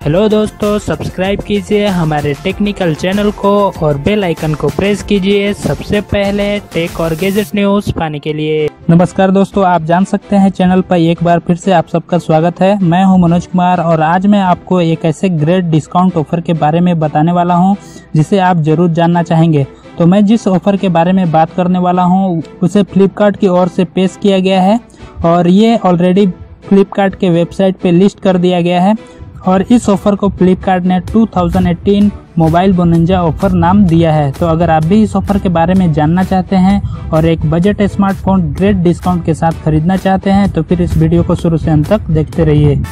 Hello दोस्तों subscribe कीजिए हमारे टेक्निकल चैनल को और बेल आइकन को प्रेस कीजिए। सबसे पहले टेक और गैजेट न्यूज़ पाने के लिए। नमस्कार दोस्तों, आप जान सकते हैं चैनल पर एक बार फिर से आप सबका स्वागत है। मैं हूँ मनोज कुमार और आज मैं आपको एक ऐसे ग्रेट डिस्काउंट ऑफ़र के बारे में बताने वाला हूँ, जिसे आप ज़रूर जानना चाहेंगे। तो मैं जिस ऑफ़र के बारे में बात करने वाला हूँ, उसे फ्लिपकार्ट की ओर से पेश किया गया है और ये ऑलरेडी फ्लिपकार्ट के वेबसाइट पे लिस्ट कर दिया गया है। और इस ऑफ़र को फ्लिपकार्ट ने 2018 मोबाइल बोनंजा ऑफ़र नाम दिया है। तो अगर आप भी इस ऑफ़र के बारे में जानना चाहते हैं और एक बजट स्मार्टफ़ोन ग्रेट डिस्काउंट के साथ खरीदना चाहते हैं तो फिर इस वीडियो को शुरू से अंत तक देखते रहिए।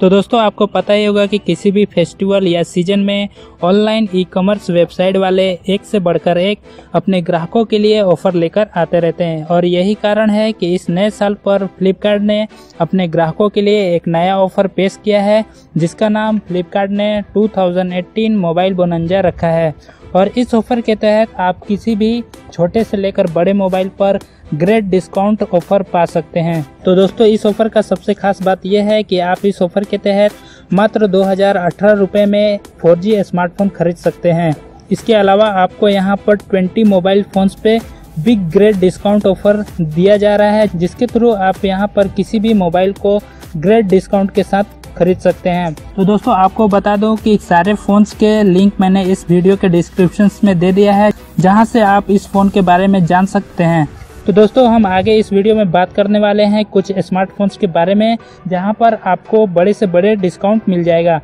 तो दोस्तों, आपको पता ही होगा कि किसी भी फेस्टिवल या सीज़न में ऑनलाइन ई कॉमर्स वेबसाइट वाले एक से बढ़कर एक अपने ग्राहकों के लिए ऑफ़र लेकर आते रहते हैं। और यही कारण है कि इस नए साल पर फ्लिपकार्ट ने अपने ग्राहकों के लिए एक नया ऑफ़र पेश किया है, जिसका नाम फ्लिपकार्ट ने 2018 मोबाइल बोनंजा रखा है। और इस ऑफ़र के तहत आप किसी भी छोटे से लेकर बड़े मोबाइल पर ग्रेट डिस्काउंट ऑफ़र पा सकते हैं। तो दोस्तों, इस ऑफ़र का सबसे खास बात यह है कि आप इस ऑफ़र के तहत मात्र दो हज़ार रुपए में 4G स्मार्टफ़ोन खरीद सकते हैं। इसके अलावा आपको यहाँ पर 20 मोबाइल फोन्स पे बिग ग्रेट डिस्काउंट ऑफ़र दिया जा रहा है, जिसके थ्रू आप यहाँ पर किसी भी मोबाइल को ग्रेट डिस्काउंट के साथ खरीद सकते हैं। तो दोस्तों, आपको बता दूँ कि सारे फोन्स के लिंक मैंने इस वीडियो के डिस्क्रिप्शन में दे दिया है, जहाँ से आप इस फ़ोन के बारे में जान सकते हैं। तो दोस्तों, हम आगे इस वीडियो में बात करने वाले हैं कुछ स्मार्टफोन्स के बारे में, जहाँ पर आपको बड़े से बड़े डिस्काउंट मिल जाएगा।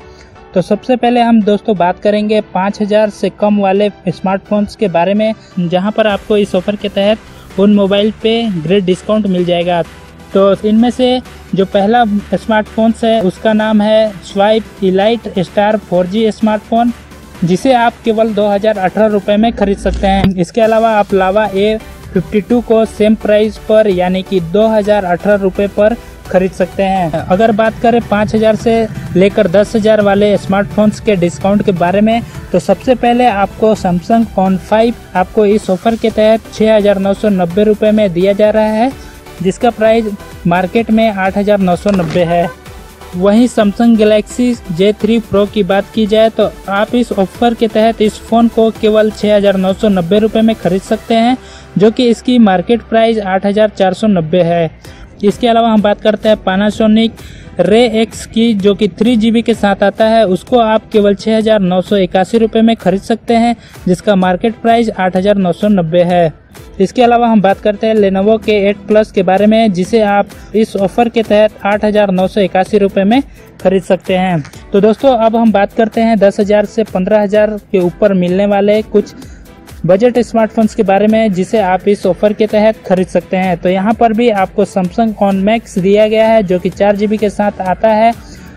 तो सबसे पहले हम दोस्तों बात करेंगे 5000 से कम वाले स्मार्टफोन्स के बारे में, जहाँ पर आपको इस ऑफ़र के तहत उन मोबाइल पे ग्रेट डिस्काउंट मिल जाएगा। तो इनमें से जो पहला स्मार्टफ़ोन है, उसका नाम है Swipe Elite star 4G smartphone जिसे आप केवल दो हज़ार रुपए में खरीद सकते हैं। इसके अलावा आप लावा ए 52 को सेम प्राइस पर, यानी कि दो हज़ार रुपए पर खरीद सकते हैं। अगर बात करें 5000 से लेकर 10000 वाले स्मार्टफोन्स के डिस्काउंट के बारे में तो सबसे पहले आपको सैमसंग फ़ोन 5 आपको इस ऑफ़र के तहत छः हज़ार रुपये में दिया जा रहा है। जिसका प्राइस मार्केट में आठ हज़ार नौ सौ नब्बे है। वहीं सैमसंग गैलेक्सी J3 प्रो की बात की जाए तो आप इस ऑफ़र के तहत इस फ़ोन को केवल छः हज़ार नौ सौ नब्बे रुपये में खरीद सकते हैं, जो कि इसकी मार्केट प्राइस आठ हज़ार चार सौ नब्बे है। इसके अलावा हम बात करते हैं पानासोनिक रे एक्स की, जो कि थ्री जी के साथ आता है, उसको आप केवल छः हज़ार नौ सौ इक्यासी रुपये में खरीद सकते हैं, जिसका मार्केट प्राइस आठ हज़ार नौ सौ नब्बे है। इसके अलावा हम बात करते हैं लेनोवो के 8 प्लस के बारे में, जिसे आप इस ऑफ़र के तहत आठ हज़ार नौ सौ इक्यासी में खरीद सकते हैं। तो दोस्तों, अब हम बात करते हैं दस हज़ार से पंद्रह हज़ार के ऊपर मिलने वाले कुछ बजट स्मार्टफोन्स के बारे में, जिसे आप इस ऑफ़र के तहत खरीद सकते हैं। तो यहाँ पर भी आपको सैमसंग ऑन मैक्स दिया गया है, जो कि चार जीबी के साथ आता है।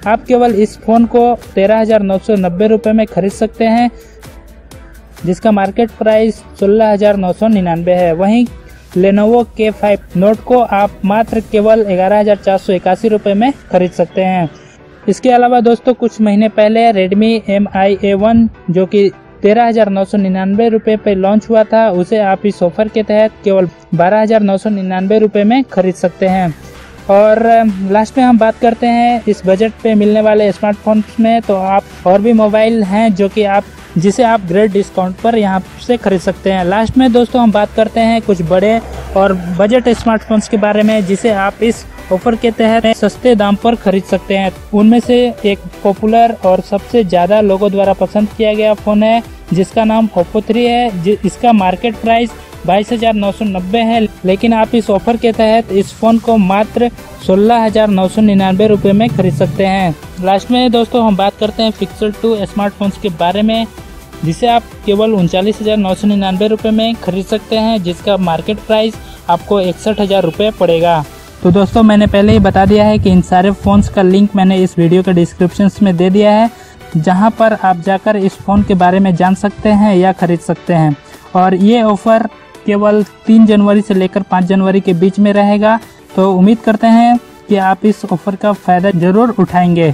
आप केवल इस फ़ोन को तेरह हज़ार नौ सौ नब्बे रुपये में खरीद सकते हैं, जिसका मार्केट प्राइस सोलह हज़ार नौ सौ निन्यानवे है। वहीं लेनोवो के फाइव नोट को आप मात्र केवल ग्यारह हज़ार चार सौ इक्यासी रुपये में खरीद सकते हैं। इसके अलावा दोस्तों, कुछ महीने पहले आई ए वन जो कि तेरह हज़ार नौ सौ निन्यानवे रूपए पे लॉन्च हुआ था। उसे आप इस ऑफ़र के तहत केवल बारह हज़ार नौ सौ निन्यानवे रूपए में खरीद सकते हैं। और लास्ट में हम बात करते हैं, इस बजट पे मिलने वाले स्मार्टफ़ोन में तो आप और भी मोबाइल हैं जो कि आप, जिसे आप ग्रेट डिस्काउंट पर यहाँ से खरीद सकते हैं। लास्ट में दोस्तों हम बात करते हैं कुछ बड़े और बजट स्मार्टफोन्स के बारे में, जिसे आप इस ऑफ़र के तहत सस्ते दाम पर खरीद सकते हैं। उनमें से एक पॉपुलर और सबसे ज़्यादा लोगों द्वारा पसंद किया गया फ़ोन है, जिसका नाम ओप्पो थ्री है इसका मार्केट प्राइस बाईस हज़ार नौ सौ नब्बे है, लेकिन आप इस ऑफ़र के तहत इस फ़ोन को मात्र सोलह हज़ार नौ सौ निन्यानवे रूपए में खरीद सकते हैं। लास्ट में दोस्तों हम बात करते हैं पिक्सल टू स्मार्टफोन्स के बारे में, जिसे आप केवल उनचालीस हज़ार नौ सौ निन्यानवे रूपए में खरीद सकते हैं, जिसका मार्केट प्राइस आपको इकसठ हज़ार रूपए पड़ेगा। तो दोस्तों, मैंने पहले ही बता दिया है कि इन सारे फ़ोन्स का लिंक मैंने इस वीडियो के डिस्क्रिप्शन में दे दिया है, जहाँ पर आप जाकर इस फ़ोन के बारे में जान सकते हैं या खरीद सकते हैं। और ये ऑफ़र केवल तीन जनवरी से लेकर पाँच जनवरी के बीच में रहेगा। तो उम्मीद करते हैं कि आप इस ऑफ़र का फ़ायदा ज़रूर उठाएँगे।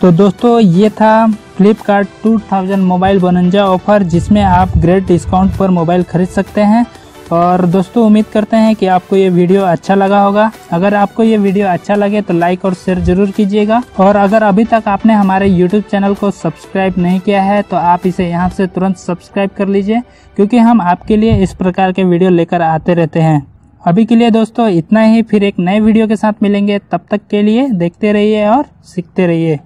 तो दोस्तों, ये था फ्लिपकार्ट 2000 मोबाइल बनंजा ऑफ़र जिसमें आप ग्रेट डिस्काउंट पर मोबाइल खरीद सकते हैं। और दोस्तों, उम्मीद करते हैं कि आपको ये वीडियो अच्छा लगा होगा। अगर आपको ये वीडियो अच्छा लगे तो लाइक और शेयर ज़रूर कीजिएगा। और अगर अभी तक आपने हमारे यूट्यूब चैनल को सब्सक्राइब नहीं किया है तो आप इसे यहाँ से तुरंत सब्सक्राइब कर लीजिए, क्योंकि हम आपके लिए इस प्रकार के वीडियो लेकर आते रहते हैं। अभी के लिए दोस्तों, इतना ही। फिर एक नए वीडियो के साथ मिलेंगे। तब तक के लिए देखते रहिए और सीखते रहिए।